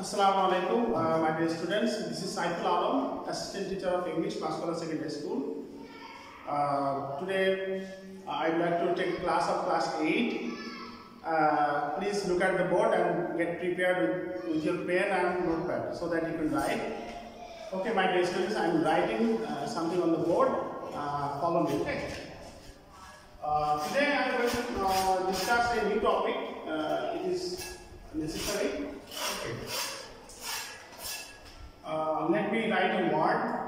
Assalamu alaikum, uh, my dear students. This is Saiful Alam, assistant teacher of English, Machkhola Secondary School. Uh, today, I would like to take class of class 8. Uh, please look at the board and get prepared with, with your pen and notepad so that you can write. Okay, my dear students, I am writing uh, something on the board. Uh, follow me. Okay. Uh, today I am going to uh, discuss a new topic. Uh, it is necessary. Okay. Uh, let me write a word.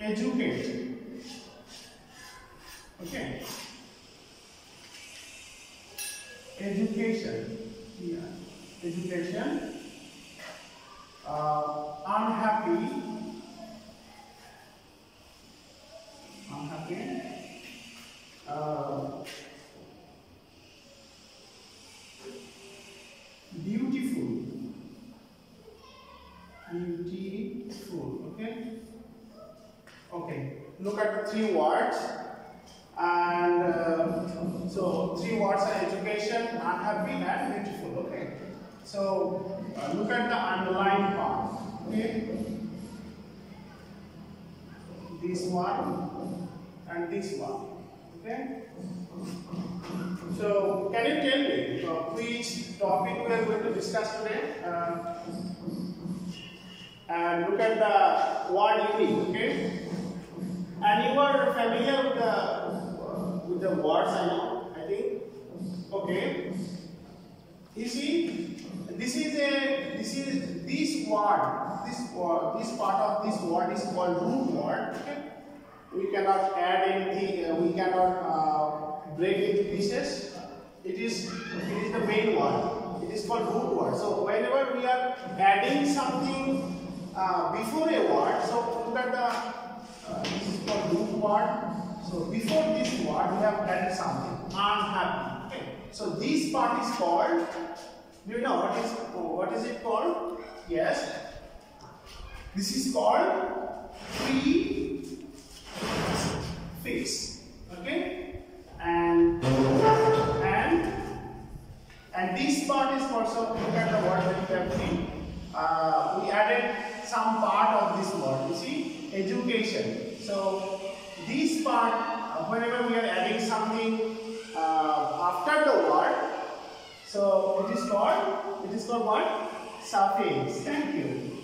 Educate. Okay. Education. Yeah. Education. Uh, unhappy. Unhappy. Uh, beautiful beautiful okay okay look at the three words and uh, so three words are education unhappy and beautiful okay so uh, look at the underlined part okay this one and this one okay so, can you tell me uh, which topic we are going to discuss today? Uh, and look at the word unique, okay? And you are familiar with the with the words, I know. I think. Okay. You see, this is a this is this word. This word, this part of this word is called root word. Okay. We cannot add anything. Uh, we cannot. Uh, break into pieces. It is it is the main one. It is called root word. So whenever we are adding something uh, before a word, so look at the this is called root word. So before this word we have added something unhappy. Okay. So this part is called. Do you know what is what is it called? Yes. This is called prefix. Okay and and and this part is also look at the word that you have seen. Uh, we added some part of this word. You see, education. So this part, uh, whenever we are adding something uh, after the word, so it is called it is called what suffix. Thank you.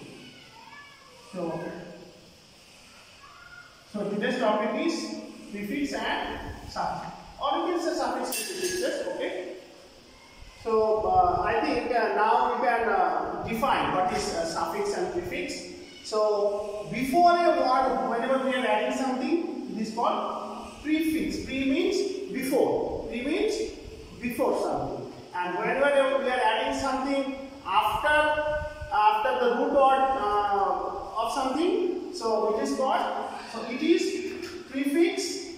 So so today's topic is prefix and suffix or you can say suffix prefixes, okay? So uh, I think uh, now we can uh, define what is suffix and prefix. So before a word, whenever we are adding something, it is called prefix. Pre means before. Pre means before something. And whenever we are adding something after after the root word uh, of something, so it is called. So it is prefix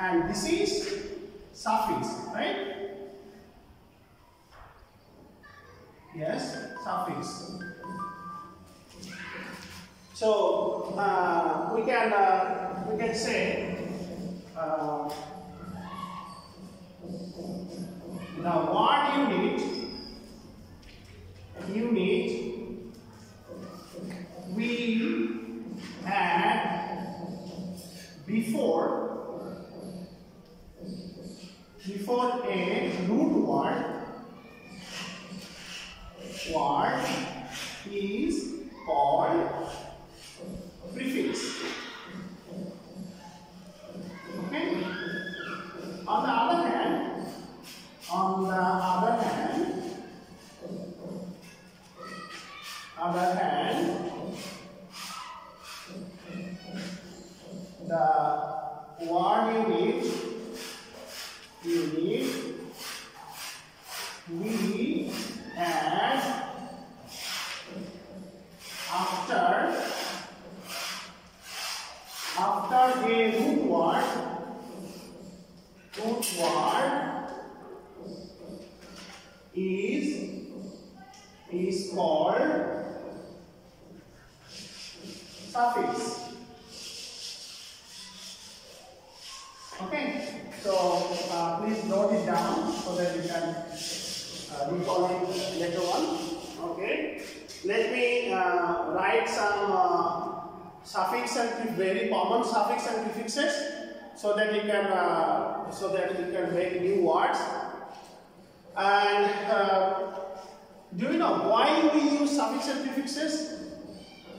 and this is suffix, right? Yes, suffix. So uh, we can uh, we can say uh, the word unit unit we add before before a root word word is called prefix. Okay. On the other hand, on the other hand, other hand, the word unit unit we add after after a root word root word is is called suffix okay so uh, please note it down so that you can Uh, we call it letter one. Okay. Let me uh, write some uh, and very common suffix and prefixes so that you can uh, so that you can make new words. And uh, do you know why we use suffix and prefixes?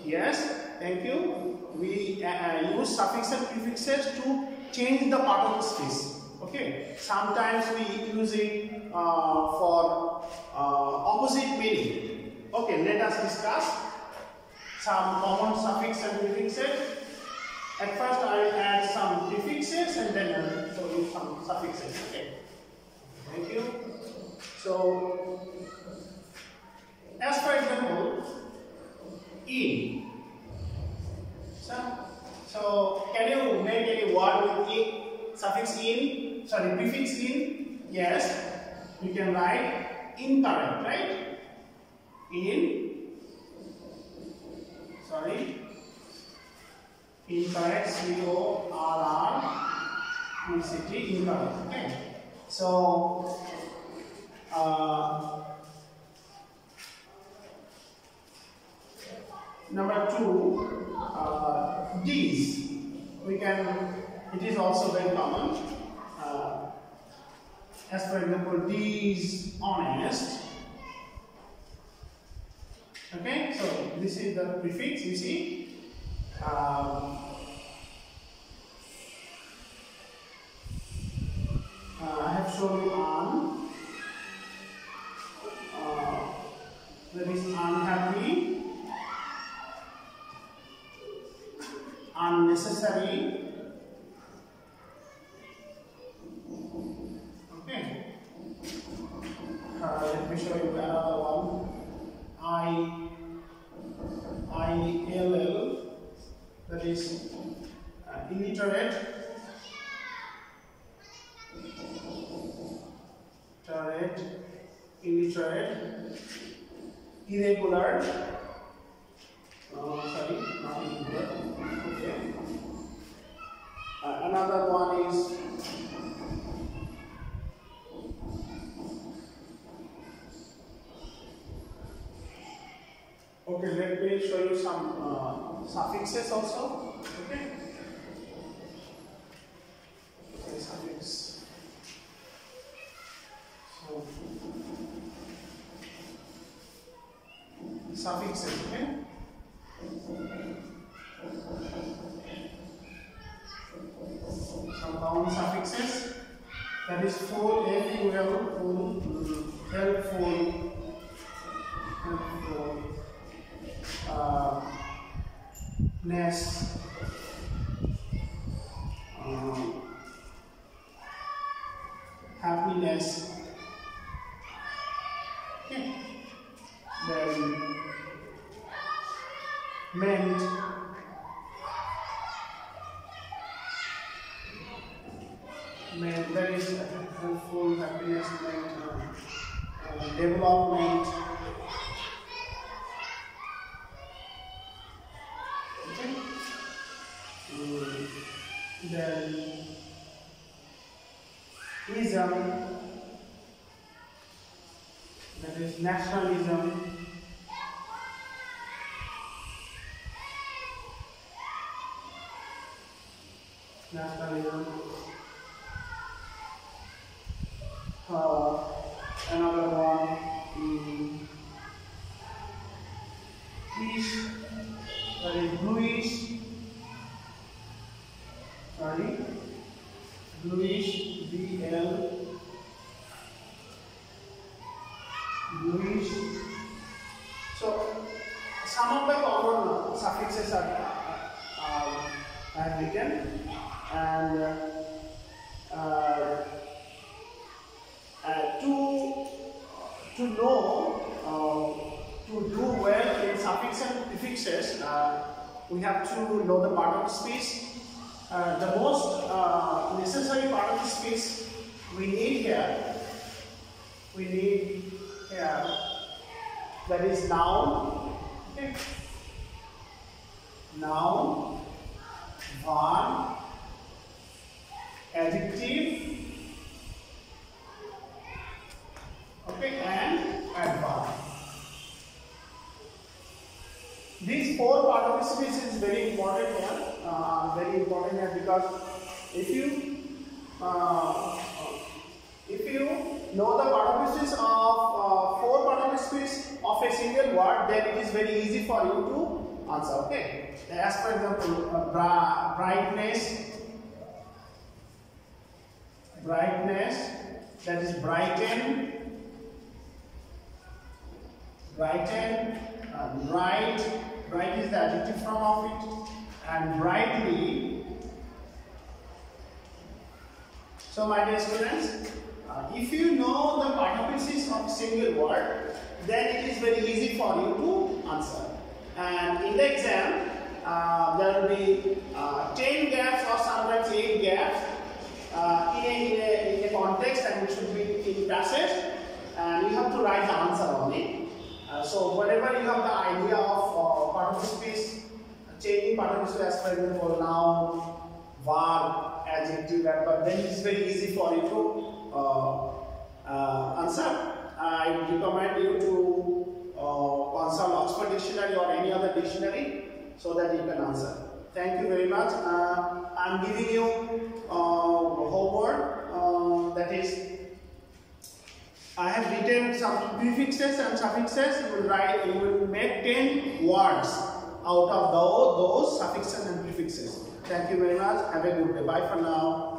Yes, thank you. We uh, use suffix and prefixes to change the part of space. Okay, sometimes we use it uh, for uh, opposite meaning. Okay, let us discuss some common suffix and prefixes. At first, I will add some prefixes and then I will show you some suffixes. Okay, thank you. So, as for example, in. So, so can you make any word with in, suffix in, sorry, prefix in? Yes, you can write incorrect, right? In, sorry, incorrect, C O R R E C T, incorrect, okay? So, uh, number two, uh. We can, it is also very common. Uh, as for example, D's honest. Okay, so this is the prefix, you see. Um, uh, I have shown you on. Uh, that is unhappy, unnecessary. Okay. Uh, let me show you another one. I I L L. That is uh, illiterate. Illiterate, illiterate, irregular. Oh, sorry, not irregular. Okay. Uh, another one is Okay, let me show you some uh, suffixes also. Okay. Okay, suffix. So, suffixes, okay? Some common suffixes. That is full, F-U-L, full, mm, helpful, helpful uh, nest, um, happiness, okay. then meant, meant that is helpful, happiness, uh, development. Okay. Mm, Then ism that is nationalism. Nationalism. Uh, another one. Mm, is that is bluish. Sorry, bluish. B L bluish. So some of the common suffixes are uh, um, are written and uh, uh, to know uh, to do well in suffix and prefixes, uh, we have to know the part of the speech. Uh, the most necessary part of the speech we need here, we need here, that is noun, okay. noun, verb, adjective, okay, and see, four part of speech is very important here. Uh, because if you uh, if you know the part of uh, four of of a single word, then it is very easy for you to answer. Okay. As for example, uh, brightness, brightness, that is brighten, brighten, uh, bright, bright is the adjective form of it, and brightly. So, my dear students, uh, if you know the participles of single word, then it is very easy for you to answer. And in the exam, uh, there will be uh, 10 gaps or sometimes 8 gaps uh, in, a, in, a, in a context and it should be in passage and you have to write the answer on it. Uh, so whenever you have the idea of uh, part of the speech, changing part the speech as for example noun, verb, adjective, but then it is very easy for you to uh, uh, answer. I recommend you to uh, consult Oxford Dictionary or any other dictionary so that you can answer. Thank you very much. Uh, I'm giving you uh, homework uh, that is I have written some prefixes and suffixes. You will write, you will make 10 words out of those suffixes and prefixes. Thank you very much. Have a good day. Bye for now.